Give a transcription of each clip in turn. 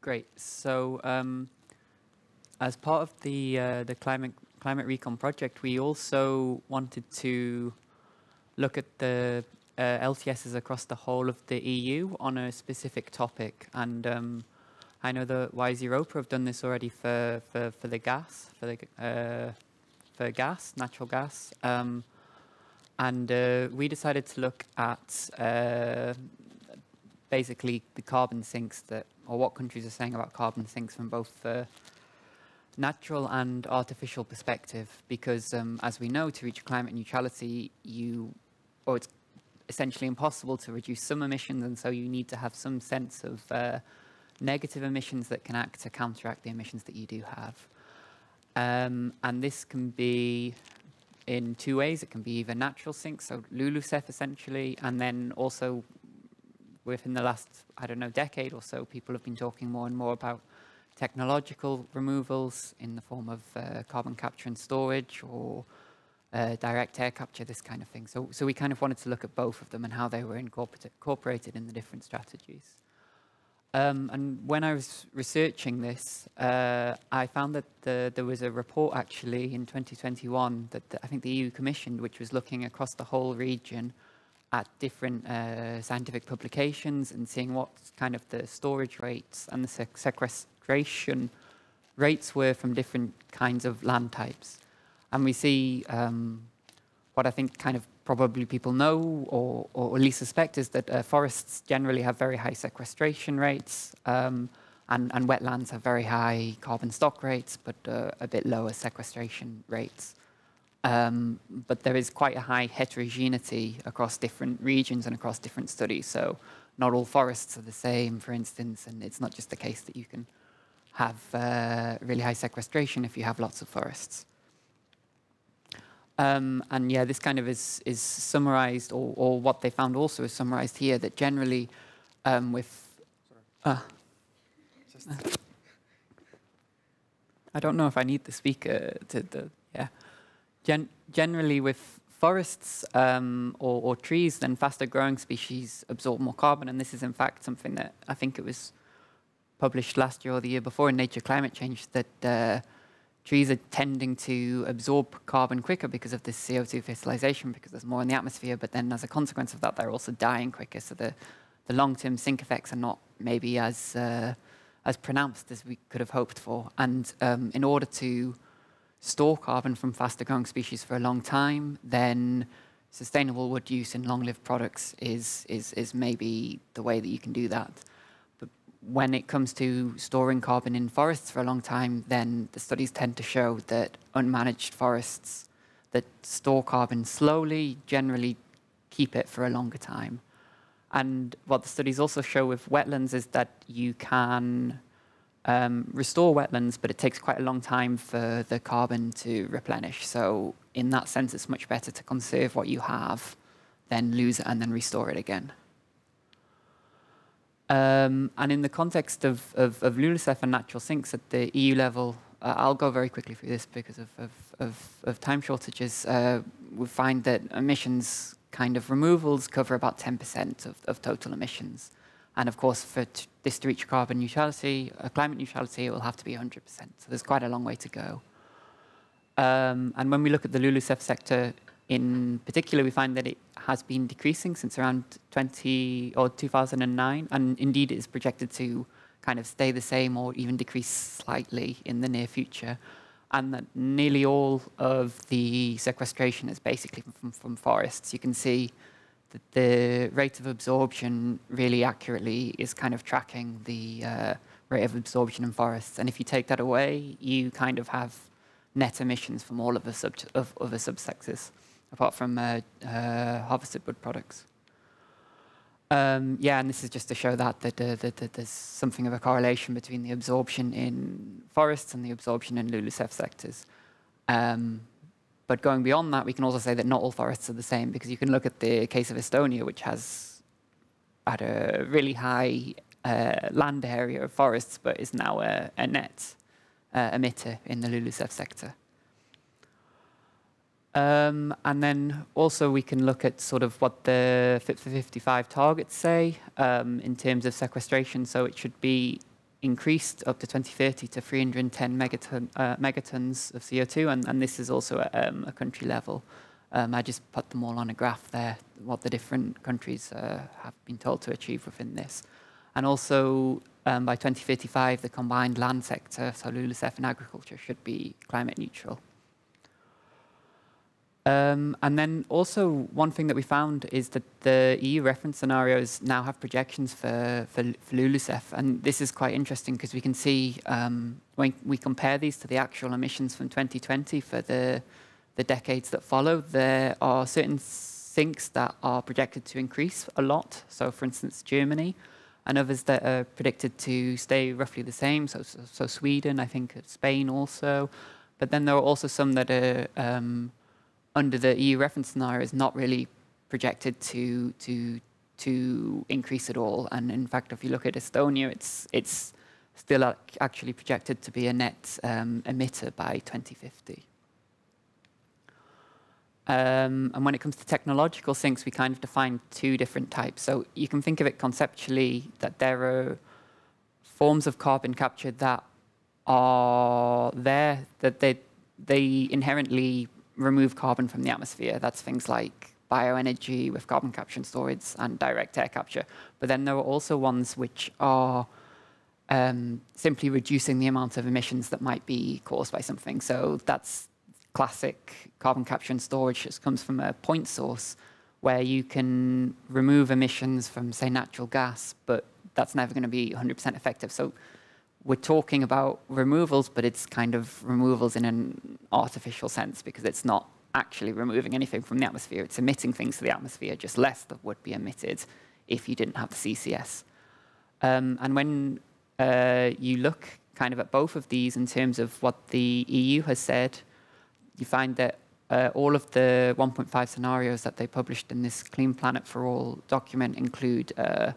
Great. So um, as part of the uh, the climate climate recon project, we also wanted to look at the uh, LTSs across the whole of the EU on a specific topic. And um, I know the WISE Europa have done this already for, for, for the gas, for the uh, for gas, natural gas. Um, and uh, we decided to look at uh, basically the carbon sinks that, or what countries are saying about carbon sinks from both the natural and artificial perspective, because um, as we know, to reach climate neutrality, you, or it's essentially impossible to reduce some emissions, and so you need to have some sense of uh, negative emissions that can act to counteract the emissions that you do have. Um, and this can be in two ways. It can be either natural sinks, so LULUCF essentially, and then also within the last, I don't know, decade or so, people have been talking more and more about technological removals in the form of uh, carbon capture and storage or uh, direct air capture, this kind of thing. So, so we kind of wanted to look at both of them and how they were incorporated in the different strategies. Um, and when I was researching this, uh, I found that the, there was a report actually in 2021 that the, I think the EU commissioned, which was looking across the whole region at different uh, scientific publications and seeing what kind of the storage rates and the sequestration rates were from different kinds of land types. And we see um, what I think kind of probably people know or, or at least suspect is that uh, forests generally have very high sequestration rates um, and, and, wetlands have very high carbon stock rates but uh, a bit lower sequestration rates. Um, but there is quite a high heterogeneity across different regions and across different studies. So not all forests are the same, for instance, and it's not just the case that you can have uh, really high sequestration if you have lots of forests. Um, and yeah, this kind of is, is summarized, or, or what they found also is summarized here, that generally um, with... Uh, I don't know if I need the speaker to the... Gen generally with forests um, or, or, trees, then faster growing species absorb more carbon. And this is in fact something that I think it was published last year or the year before in Nature Climate Change that uh, trees are tending to absorb carbon quicker because of this CO2 fertilization, because there's more in the atmosphere, but then as a consequence of that, they're also dying quicker. So the, the long-term sink effects are not maybe as, uh, as pronounced as we could have hoped for. And um, in order to store carbon from faster growing species for a long time, then sustainable wood use in long-lived products is, is, is maybe the way that you can do that But when it comes to storing carbon in forests for a long time, then the studies tend to show that unmanaged forests that store carbon slowly generally keep it for a longer time. And what the studies also show with wetlands is that you can um, restore wetlands, but it takes quite a long time for the carbon to replenish. So in that sense, it's much better to conserve what you have than lose it and then restore it again. Um, and in the context of, of, of LULUCF and natural sinks at the EU level, uh, I'll go very quickly through this because of, of, of, time shortages. Uh, we find that emissions kind of removals cover about 10% of, of total emissions. And of course, for this to reach carbon neutrality, uh, climate neutrality, it will have to be 100%. So there's quite a long way to go. Um, and when we look at the LULUCF sector in particular, we find that it has been decreasing since around 20 or 2009, and indeed it is projected to kind of stay the same or even decrease slightly in the near future. And that nearly all of the sequestration is basically from, from forests. You can see the rate of absorption really accurately is kind of tracking the uh, rate of absorption in forests. And if you take that away, you kind of have net emissions from all of the, sub of, the subsectors apart from uh, uh, harvested wood products. Um, yeah, and this is just to show that, that, uh, that, that, there's something of a correlation between the absorption in forests and the absorption in LULUCF sectors. Um, but going beyond that, we can also say that not all forests are the same, because you can look at the case of Estonia, which has had a really high uh, land area of forests, but is now a, a net uh, emitter in the LULUCF sector. Um, and then also we can look at sort of what the Fit for 55 targets say um, in terms of sequestration. So it should be increased up to 2030 to 310 megaton, uh, megatons of CO2, and, and, this is also at um, a country level. Um, I just put them all on a graph there, what the different countries uh, have been told to achieve within this. And also, um, by 2055, the combined land sector, so LULUCF and agriculture, should be climate neutral. Um, and then also one thing that we found is that the EU reference scenarios now have projections for, for, for LULUCF. And this is quite interesting because we can see um, when we compare these to the actual emissions from 2020 for the, the decades that follow, there are certain sinks that are projected to increase a lot. So for instance, Germany and others that are predicted to stay roughly the same. So, so, so Sweden, I think Spain also. But then there are also some that are um, under the EU reference scenario is not really projected to to to increase at all. And in fact, if you look at Estonia, it's it's still actually projected to be a net um, emitter by 2050. Um, and when it comes to technological sinks, we kind of define two different types. So you can think of it conceptually that there are forms of carbon capture that are there, that they, they inherently remove carbon from the atmosphere. That's things like bioenergy with carbon capture and storage and direct air capture. But then there are also ones which are um, simply reducing the amount of emissions that might be caused by something. So that's classic carbon capture and storage. It comes from a point source where you can remove emissions from, say, natural gas, but that's never going to be 100% effective. So we're talking about removals, but it's kind of removals in an artificial sense because it's not actually removing anything from the atmosphere. It's emitting things to the atmosphere, just less that would be emitted if you didn't have the CCS. Um, and when uh, you look kind of at both of these in terms of what the EU has said, you find that uh, all of the 1.5 scenarios that they published in this Clean Planet for All document include uh,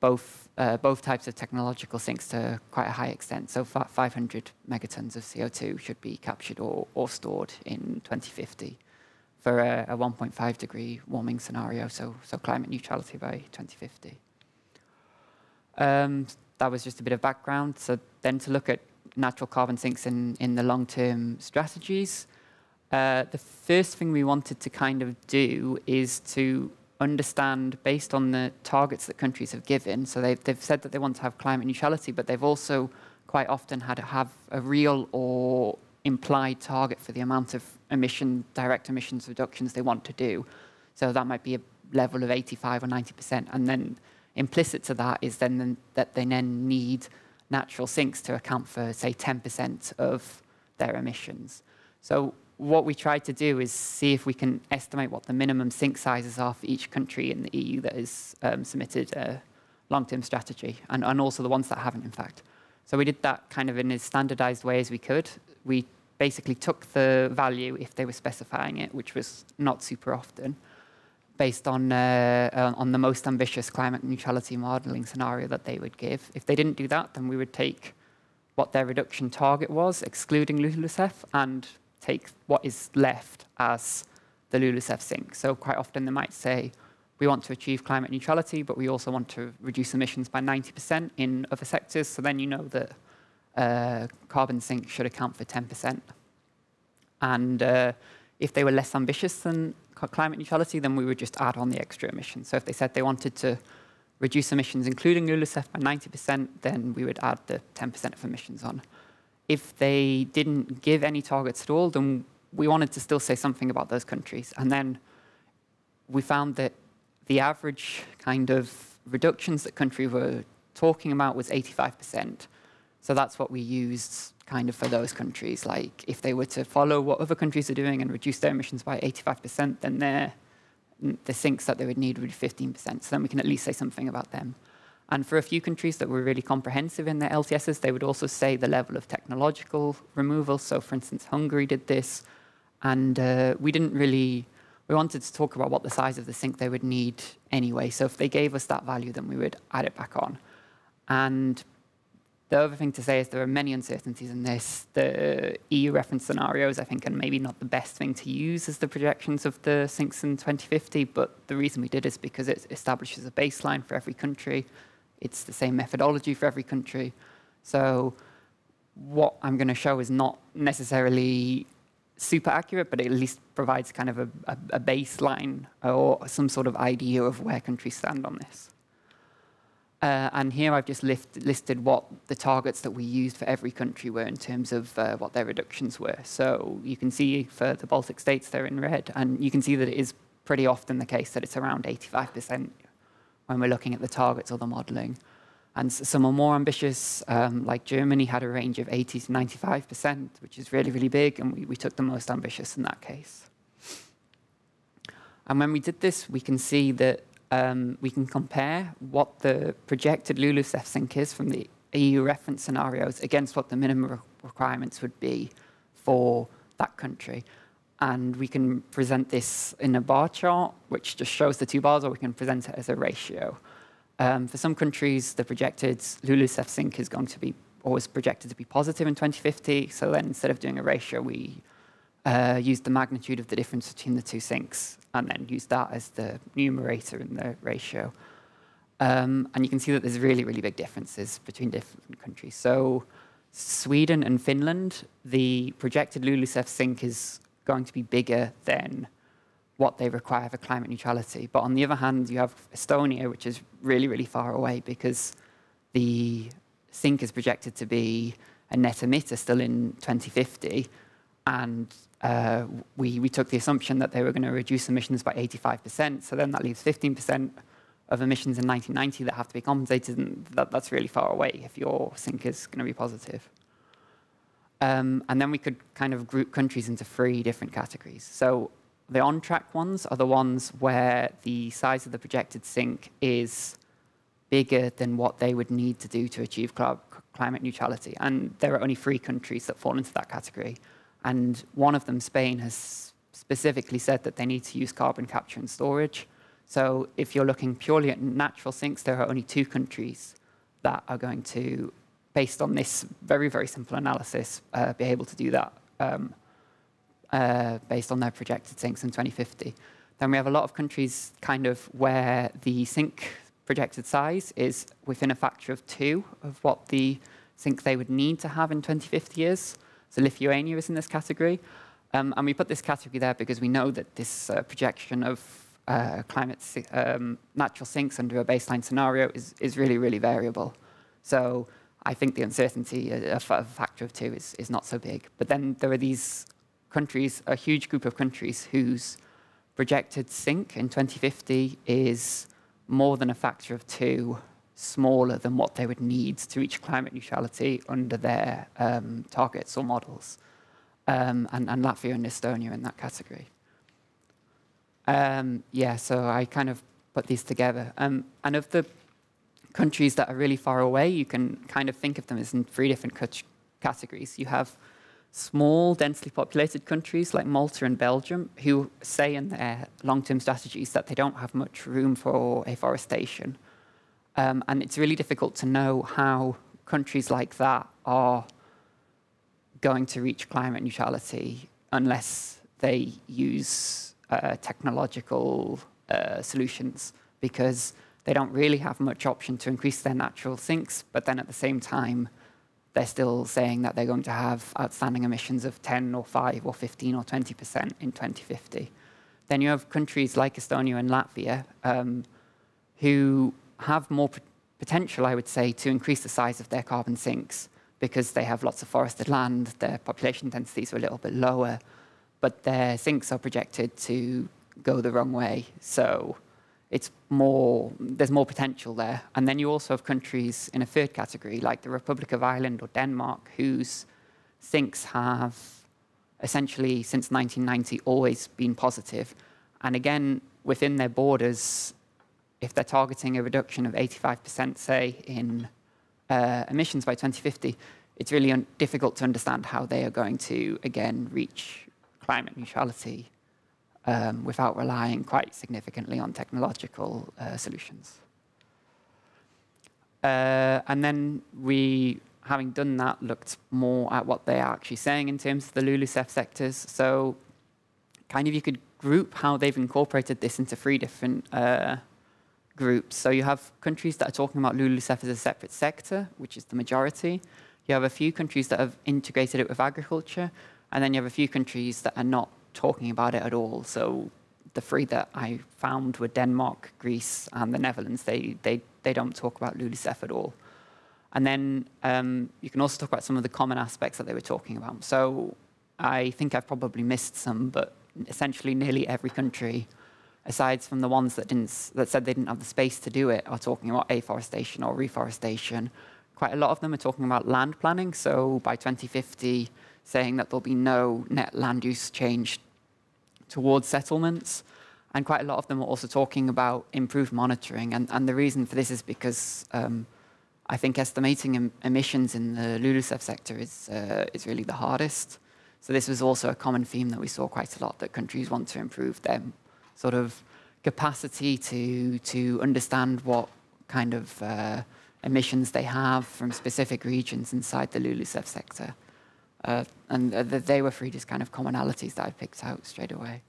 both, uh, both types of technological sinks to quite a high extent. So 500 megatons of CO2 should be captured or, or stored in 2050 for a, a 1.5 degree warming scenario, so, so climate neutrality by 2050. Um, that was just a bit of background. So then to look at natural carbon sinks in, in the long-term strategies, uh, the first thing we wanted to kind of do is to understand based on the targets that countries have given. So they've, they've said that they want to have climate neutrality, but they've also quite often had to have a real or implied target for the amount of emission, direct emissions reductions they want to do. So that might be a level of 85 or 90%. And then implicit to that is then that they then need natural sinks to account for, say, 10% of their emissions. So what we tried to do is see if we can estimate what the minimum sink sizes are for each country in the EU that has um, submitted a long-term strategy, and, and also the ones that haven't, in fact. So we did that kind of in as standardized way as we could. We basically took the value if they were specifying it, which was not super often, based on, uh, uh, on the most ambitious climate neutrality modeling scenario that they would give. If they didn't do that, then we would take what their reduction target was, excluding LULUCF, and take what is left as the LULUCF sink. So quite often they might say, we want to achieve climate neutrality, but we also want to reduce emissions by 90% in other sectors. So then you know that uh, carbon sink should account for 10%. And uh, if they were less ambitious than climate neutrality, then we would just add on the extra emissions. So if they said they wanted to reduce emissions, including LULUCF, by 90%, then we would add the 10% of emissions on if they didn't give any targets at all, then we wanted to still say something about those countries. And then we found that the average kind of reductions that countries were talking about was 85%. So that's what we used kind of for those countries. Like if they were to follow what other countries are doing and reduce their emissions by 85%, then their, the sinks that they would need would be 15%. So then we can at least say something about them. And for a few countries that were really comprehensive in their LTSs, they would also say the level of technological removal. So for instance, Hungary did this. And uh, we didn't really, we wanted to talk about what the size of the sink they would need anyway. So if they gave us that value, then we would add it back on. And the other thing to say is there are many uncertainties in this. The EU reference scenarios, I think, are maybe not the best thing to use as the projections of the sinks in 2050, but the reason we did is because it establishes a baseline for every country It's the same methodology for every country. So what I'm going to show is not necessarily super accurate, but it at least provides kind of a, a, a baseline or some sort of idea of where countries stand on this. Uh, and here I've just listed what the targets that we used for every country were in terms of uh, what their reductions were. So you can see for the Baltic states, they're in red, and you can see that it is pretty often the case that it's around 85% when we're looking at the targets or the modeling. And some are more ambitious, um, like Germany had a range of 80 to 95%, which is really, really big, and we, we took the most ambitious in that case. And when we did this, we can see that um, we can compare what the projected LULUCF sink is from the EU reference scenarios against what the minimum requirements would be for that country. And we can present this in a bar chart, which just shows the two bars, or we can present it as a ratio. Um, for some countries, the projected LULUCF sink is going to be always projected to be positive in 2050. So then instead of doing a ratio, we uh, use the magnitude of the difference between the two sinks and then use that as the numerator in the ratio. Um, and you can see that there's really, really big differences between different countries. So Sweden and Finland, the projected LULUCF sink is going to be bigger than what they require for climate neutrality. But on the other hand, you have Estonia, which is really, really far away because the sink is projected to be a net emitter still in 2050. And uh, we, we took the assumption that they were going to reduce emissions by 85%. So then that leaves 15% of emissions in 1990 that have to be compensated. And that, that's really far away if your sink is going to be positive. Um, and then we could kind of group countries into three different categories. So the on-track ones are the ones where the size of the projected sink is bigger than what they would need to do to achieve cl climate neutrality. And there are only three countries that fall into that category. And one of them, Spain, has specifically said that they need to use carbon capture and storage. So if you're looking purely at natural sinks, there are only two countries that are going to, based on this very, very simple analysis, uh, be able to do that. Um, uh, based on their projected sinks in 2050. Then we have a lot of countries kind of where the sink projected size is within a factor of two of what the sink they would need to have in 2050 is. So Lithuania is in this category. Um, and we put this category there because we know that this uh, projection of uh, climate um, natural sinks under a baseline scenario is, is really, really variable. So I think the uncertainty, a, a factor of two, is, is not so big. But then there are these countries, a huge group of countries whose projected sink in 2050 is more than a factor of two smaller than what they would need to reach climate neutrality under their um, targets or models. Um, and, and, Latvia and Estonia in that category. Um, yeah, so I kind of put these together. Um, and of the countries that are really far away, you can kind of think of them as in three different categories. You have small, densely populated countries like Malta and Belgium who say in their long-term strategies that they don't have much room for afforestation. Um, and it's really difficult to know how countries like that are going to reach climate neutrality unless they use uh, technological uh, solutions because they don't really have much option to increase their natural sinks, but then at the same time, they're still saying that they're going to have outstanding emissions of 10 or 5 or 15 or 20% in 2050. Then you have countries like Estonia and Latvia um, who have more potential, I would say, to increase the size of their carbon sinks because they have lots of forested land, their population densities are a little bit lower, but their sinks are projected to go the wrong way. So it's more, there's more potential there. And then you also have countries in a third category, like the Republic of Ireland or Denmark, whose sinks have essentially since 1990 always been positive. And again, within their borders, if they're targeting a reduction of 85%, say, in uh, emissions by 2050, it's really difficult to understand how they are going to, again, reach climate neutrality um, without relying quite significantly on technological uh, solutions. Uh, and then we, having done that, looked more at what they are actually saying in terms of the LULUCF sectors. So kind of you could group how they've incorporated this into three different uh, groups. So you have countries that are talking about LULUCF as a separate sector, which is the majority. You have a few countries that have integrated it with agriculture, and then you have a few countries that are not talking about it at all. So the three that I found were Denmark, Greece, and the Netherlands. They, they, they don't talk about LULUCF at all. And then um, you can also talk about some of the common aspects that they were talking about. So I think I've probably missed some, but essentially nearly every country, aside from the ones that, didn't, that said they didn't have the space to do it, are talking about afforestation or reforestation. Quite a lot of them are talking about land planning. So by 2050, saying that there'll be no net land use change towards settlements. And quite a lot of them are also talking about improved monitoring. And, and the reason for this is because um, I think estimating em emissions in the LULUCF sector is, uh, is really the hardest. So this was also a common theme that we saw quite a lot, that countries want to improve their sort of capacity to, to understand what kind of uh, emissions they have from specific regions inside the LULUCF sector. Uh, and uh, they were three just kind of commonalities that I picked out straight away.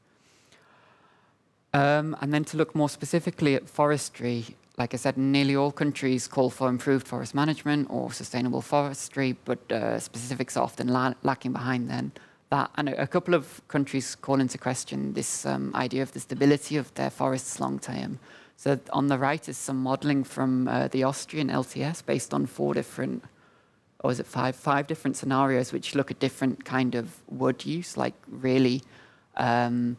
Um, and then to look more specifically at forestry, like I said, nearly all countries call for improved forest management or sustainable forestry, but uh, specifics are often la lacking behind then that. And a, a, couple of countries call into question this um, idea of the stability of their forests long term. So on the right is some modeling from uh, the Austrian LTS based on four different, or is it five, five different scenarios which look at different kind of wood use, like really um,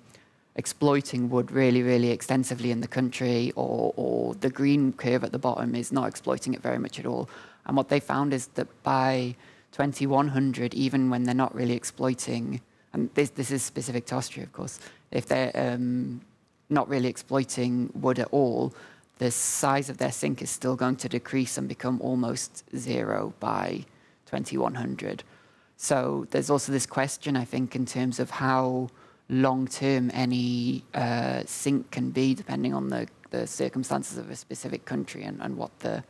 exploiting wood really, really extensively in the country, or, or the green curve at the bottom is not exploiting it very much at all. And what they found is that by 2100, even when they're not really exploiting, and this, this is specific to Austria, of course, if they're um, not really exploiting wood at all, the size of their sink is still going to decrease and become almost zero by 2100. So there's also this question, I think, in terms of how long-term any uh, sink can be, depending on the, the circumstances of a specific country and, and what the,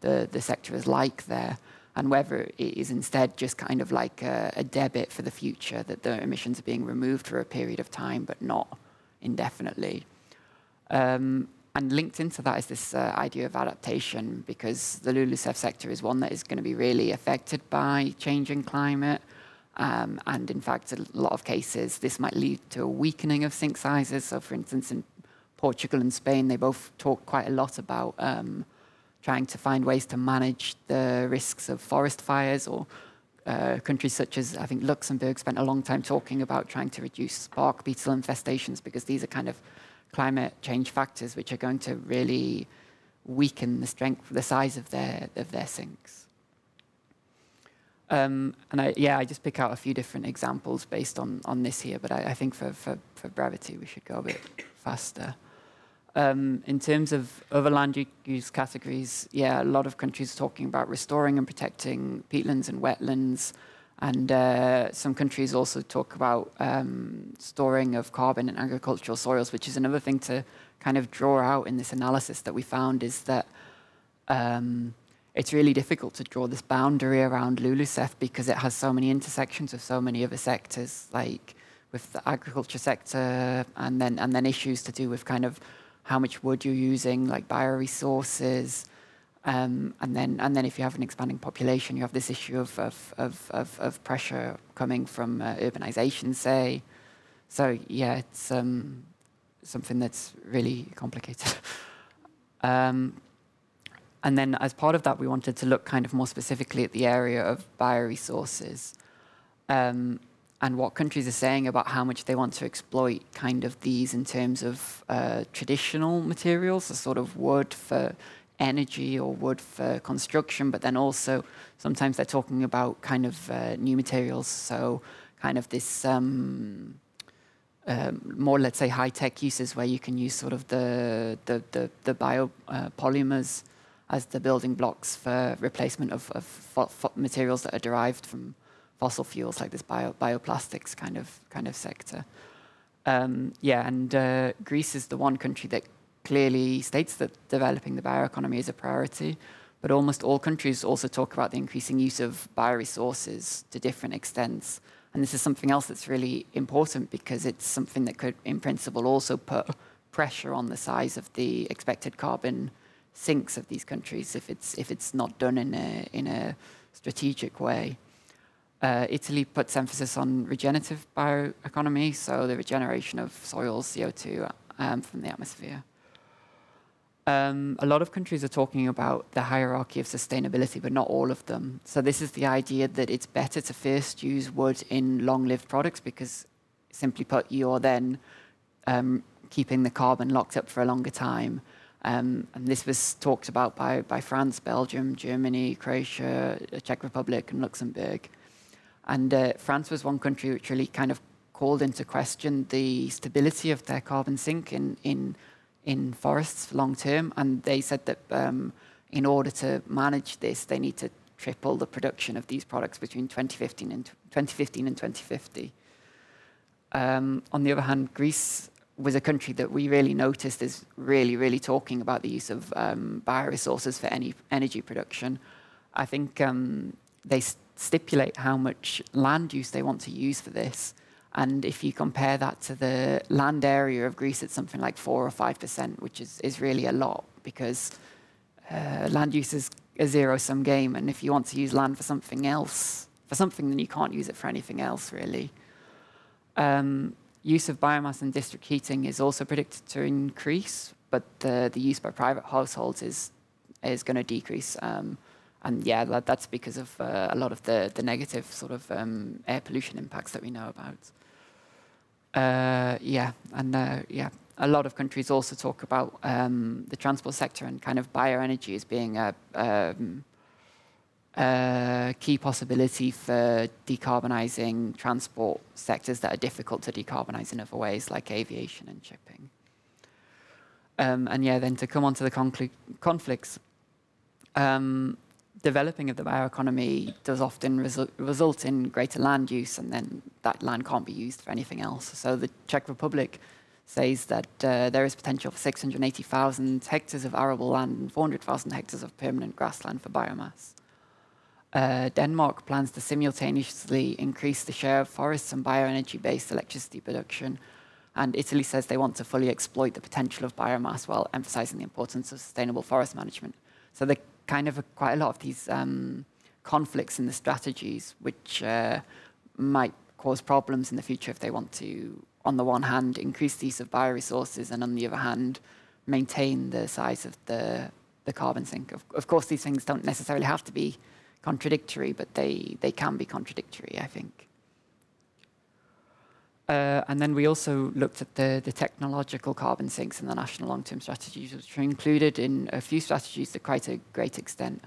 the, the sector is like there, and whether it is instead just kind of like a, a debit for the future, that the emissions are being removed for a period of time, but not indefinitely. Um, and linked into that is this uh, idea of adaptation, because the LULUCF sector is one that is going to be really affected by changing climate, um, and in fact, a lot of cases, this might lead to a weakening of sink sizes. So for instance, in Portugal and Spain, they both talk quite a lot about um, trying to find ways to manage the risks of forest fires or uh, countries such as, I think Luxembourg spent a long time talking about trying to reduce bark beetle infestations because these are kind of climate change factors which are going to really weaken the strength, the size of their, of their sinks. Um, and I, yeah, I just pick out a few different examples based on, on this here, but I, I think for, for, for brevity, we should go a bit faster. Um, in terms of other land use categories, yeah, a lot of countries are talking about restoring and protecting peatlands and wetlands. And uh, some countries also talk about um, storing of carbon in agricultural soils, which is another thing to kind of draw out in this analysis that we found is that um, it's really difficult to draw this boundary around LULUCF because it has so many intersections with so many other sectors, like with the agriculture sector, and then and then issues to do with kind of how much wood you're using, like bioresources, um, and then and then if you have an expanding population, you have this issue of of of, of, of pressure coming from uh, urbanization, say. So yeah, it's um, something that's really complicated. um, and then as part of that, we wanted to look kind of more specifically at the area of bioresources um, and what countries are saying about how much they want to exploit kind of these in terms of uh, traditional materials, so sort of wood for energy or wood for construction, but then also sometimes they're talking about kind of uh, new materials, so kind of this um, um, more, let's say, high-tech uses where you can use sort of the, the, the, the biopolymers uh, as the building blocks for replacement of, of materials that are derived from fossil fuels, like this bio, bioplastics kind of kind of sector. Um, yeah, and uh, Greece is the one country that clearly states that developing the bioeconomy is a priority, but almost all countries also talk about the increasing use of bioresources to different extents. And this is something else that's really important because it's something that could, in principle, also put pressure on the size of the expected carbon sinks of these countries if it's if it's not done in a in a strategic way. Uh, Italy puts emphasis on regenerative bioeconomy, so the regeneration of soil CO2 um, from the atmosphere. Um, a lot of countries are talking about the hierarchy of sustainability, but not all of them. So this is the idea that it's better to first use wood in long-lived products because, simply put, you're then um, keeping the carbon locked up for a longer time. Um, and this was talked about by, by France, Belgium, Germany, Croatia, Czech Republic, and Luxembourg. And uh, France was one country which really kind of called into question the stability of their carbon sink in, in, in forests long term. And they said that um, in order to manage this, they need to triple the production of these products between 2015 and, 2015 and 2050. Um, on the other hand, Greece was a country that we really noticed is really, really talking about the use of um, bioresources for any energy production. I think um, they stipulate how much land use they want to use for this. And if you compare that to the land area of Greece, it's something like four or five percent, which is, is really a lot because uh, land use is a zero-sum game. And if you want to use land for something else, for something, then you can't use it for anything else, really. Um, use of biomass in district heating is also predicted to increase, but the, the use by private households is, is going to decrease. Um, and yeah, that, that's because of uh, a lot of the, the negative sort of um, air pollution impacts that we know about. Uh, yeah, and uh, yeah, a lot of countries also talk about um, the transport sector and kind of bioenergy as being a, um, a key possibility for decarbonising transport sectors that are difficult to decarbonise in other ways, like aviation and shipping. Um, and yeah, then to come on to the conflicts, um, developing of the bioeconomy does often resu result in greater land use, and then that land can't be used for anything else. So the Czech Republic says that uh, there is potential for 680,000 hectares of arable land and 400,000 hectares of permanent grassland for biomass. Uh, Denmark plans to simultaneously increase the share of forests and bioenergy-based electricity production, and Italy says they want to fully exploit the potential of biomass while emphasizing the importance of sustainable forest management. So the kind of quite a lot of these um, conflicts in the strategies, which uh, might cause problems in the future if they want to, on the one hand, increase the use of bioresources, and on the other hand, maintain the size of the, the carbon sink. Of, of course, these things don't necessarily have to be contradictory, but they, they can be contradictory, I think. Uh, and then we also looked at the, the technological carbon sinks in the national long-term strategies, which are included in a few strategies to quite a great extent,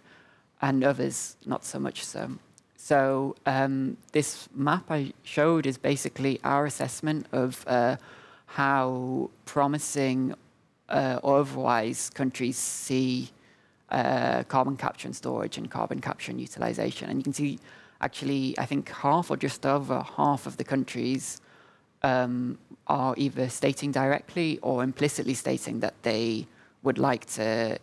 and others not so much so. So um, this map I showed is basically our assessment of uh, how promising uh, or otherwise countries see uh, carbon capture and storage and carbon capture and utilization. And you can see actually, I think half or just over half of the countries um, are either stating directly or implicitly stating that they would like to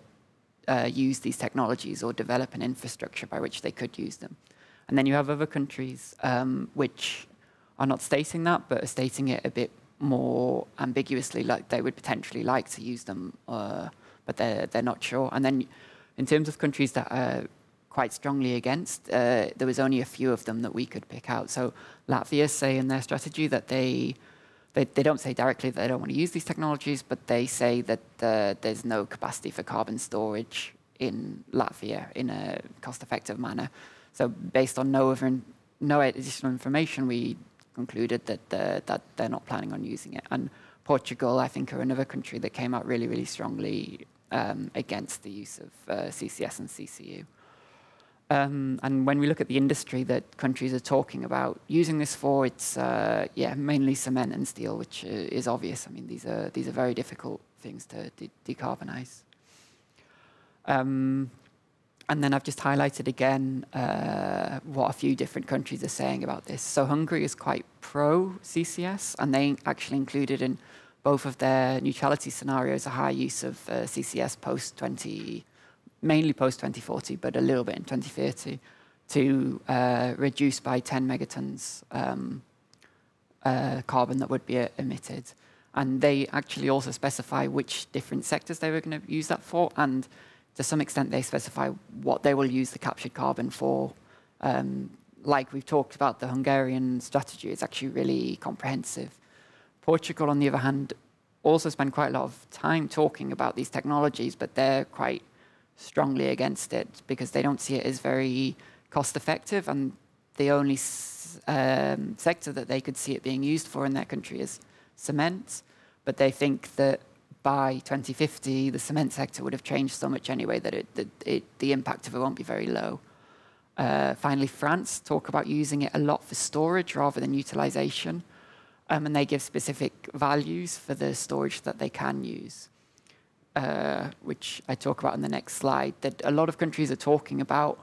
uh, use these technologies or develop an infrastructure by which they could use them. And then you have other countries um, which are not stating that, but are stating it a bit more ambiguously, like they would potentially like to use them, uh, but they're, they're not sure. And then in terms of countries that are quite strongly against. Uh, there was only a few of them that we could pick out. So Latvia say in their strategy that they, they, they don't say directly that they don't want to use these technologies, but they say that uh, there's no capacity for carbon storage in Latvia in a cost-effective manner. So based on no, other, no additional information, we concluded that, uh, that they're not planning on using it. And Portugal, I think, are another country that came out really, really strongly um, against the use of uh, CCS and CCU. Um, and when we look at the industry that countries are talking about using this for, it's uh, yeah mainly cement and steel, which uh, is obvious. I mean, these are these are very difficult things to de decarbonize. Um, and then I've just highlighted again uh, what a few different countries are saying about this. So Hungary is quite pro CCS, and they actually included in both of their neutrality scenarios a high use of uh, CCS post 20 mainly post 2040, but a little bit in 2030, to uh, reduce by 10 megatons um, uh, carbon that would be uh, emitted. and they actually also specify which different sectors they were going to use that for, and to some extent they specify what they will use the captured carbon for. Um, like we've talked about, the Hungarian strategy is actually really comprehensive. Portugal, on the other hand, also spend quite a lot of time talking about these technologies, but they're quite strongly against it because they don't see it as very cost effective and the only um, sector that they could see it being used for in their country is cement but they think that by 2050, the cement sector would have changed so much anyway that, it, that it, the impact of it won't be very low. Uh, finally, France talk about using it a lot for storage rather than utilization, um, and they give specific values for the storage that they can use, uh, which I talk about in the next slide, that a lot of countries are talking about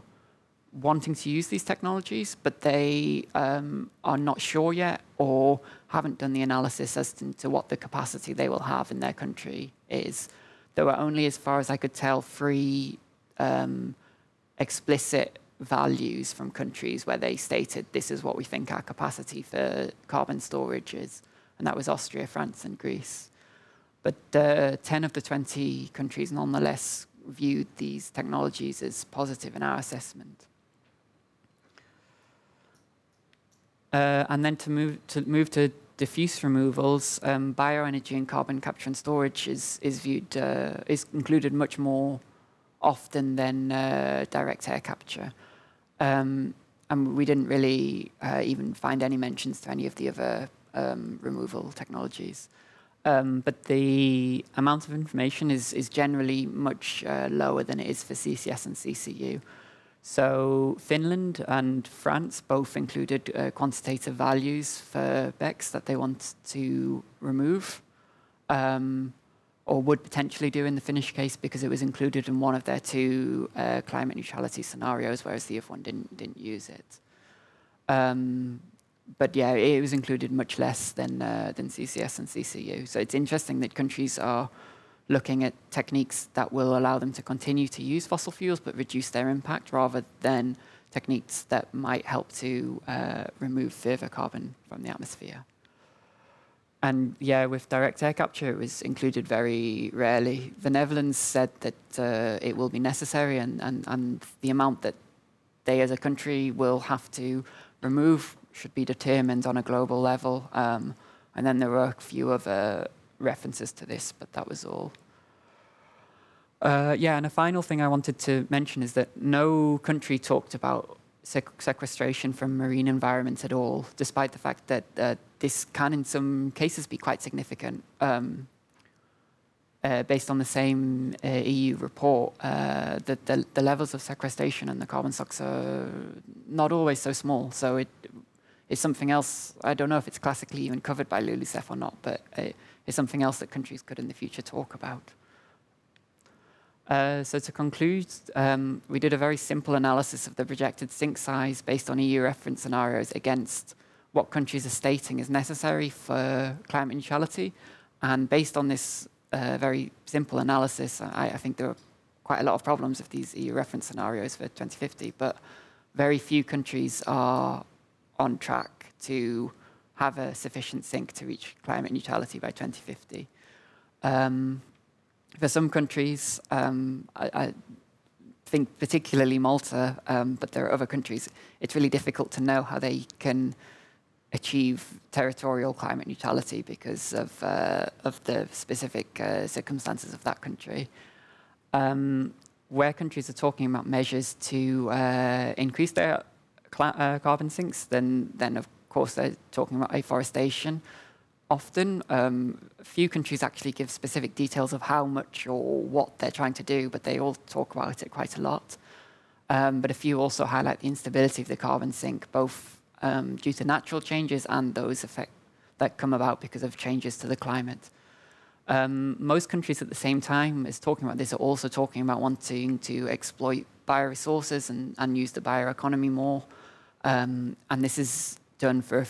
wanting to use these technologies, but they um, are not sure yet or haven't done the analysis as to what the capacity they will have in their country is. There were only, as far as I could tell, three um, explicit values from countries where they stated this is what we think our capacity for carbon storage is. And that was Austria, France, and Greece. But uh, 10 of the 20 countries nonetheless viewed these technologies as positive in our assessment. Uh, and then to move to move to diffuse removals, um, bioenergy and carbon capture and storage is is viewed uh, is included much more often than uh, direct air capture. Um, and we didn't really uh, even find any mentions to any of the other um, removal technologies. Um, but the amount of information is is generally much uh, lower than it is for CCS and CCU. So Finland and France both included uh, quantitative values for BECCS that they want to remove, um, or would potentially do in the Finnish case because it was included in one of their two uh, climate neutrality scenarios, whereas the other one didn't didn't use it. Um, but yeah, it was included much less than uh, than CCS and CCU. So it's interesting that countries are looking at techniques that will allow them to continue to use fossil fuels but reduce their impact rather than techniques that might help to uh, remove further carbon from the atmosphere. And yeah, with direct air capture, it was included very rarely. The Netherlands said that uh, it will be necessary and, and, and the amount that they as a country will have to remove should be determined on a global level. Um, and then there were a few other references to this, but that was all. Uh, yeah, and a final thing I wanted to mention is that no country talked about sequestration from marine environments at all, despite the fact that uh, this can, in some cases, be quite significant. Um, uh, based on the same uh, EU report, uh, that the, the, levels of sequestration and the carbon stocks are not always so small. So it is something else. I don't know if it's classically even covered by LULUCF or not, but it, is something else that countries could in the future talk about. Uh, so to conclude, um, we did a very simple analysis of the projected sink size based on EU reference scenarios against what countries are stating is necessary for climate neutrality. And based on this uh, very simple analysis, I, I, think there are quite a lot of problems with these EU reference scenarios for 2050, but very few countries are on track to have a sufficient sink to reach climate neutrality by 2050. Um, for some countries, um, I, I, think particularly Malta, um, but there are other countries, it's really difficult to know how they can achieve territorial climate neutrality because of, uh, of the specific uh, circumstances of that country. Um, where countries are talking about measures to uh, increase their uh, carbon sinks, then, then of course, they're talking about afforestation. Often, um, few countries actually give specific details of how much or what they're trying to do, but they all talk about it quite a lot. Um, but a few also highlight the instability of the carbon sink, both um, due to natural changes and those effect that come about because of changes to the climate. Um, most countries at the same time as talking about this are also talking about wanting to exploit bioresources and, and use the bioeconomy more. Um, and this is done for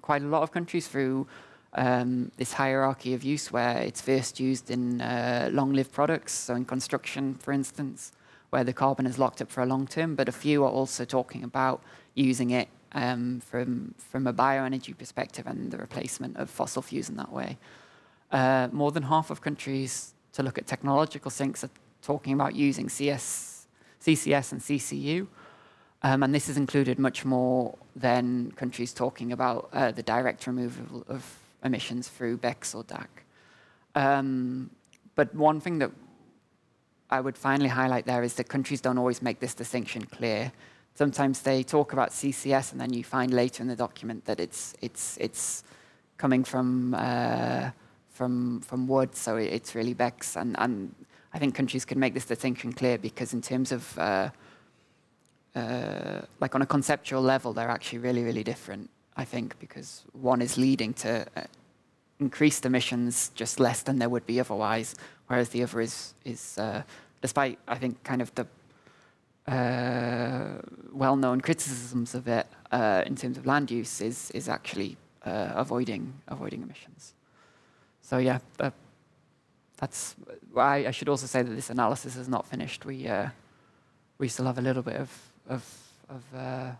quite a lot of countries through um, this hierarchy of use where it's first used in uh, long-lived products, so in construction, for instance, where the carbon is locked up for a long term, but a few are also talking about using it um, from, from a bioenergy perspective and the replacement of fossil fuels in that way. Uh, more than half of countries to look at technological sinks are talking about using CS, CCS and CCU. Um, and this has included much more than countries talking about uh, the direct removal of emissions through BECCS or DAC. Um, but one thing that I would finally highlight there is that countries don't always make this distinction clear. Sometimes they talk about CCS and then you find later in the document that it's, it's, it's coming from, uh, from, from wood, so it's really BECCS. And, and I think countries can make this distinction clear because in terms of, uh, uh, like on a conceptual level, they're actually really, really different, I think, because one is leading to uh, increased emissions just less than there would be otherwise, whereas the other is, is uh, despite, I think, kind of the uh, well-known criticisms of it uh, in terms of land use, is, is actually uh, avoiding, avoiding emissions. So yeah, that's, I, I, should also say that this analysis is not finished. We, we still have a little bit of, of, of uh,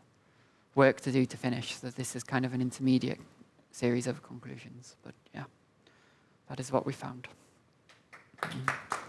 work to do to finish. So this is kind of an intermediate series of conclusions. But yeah, that is what we found. Mm -hmm.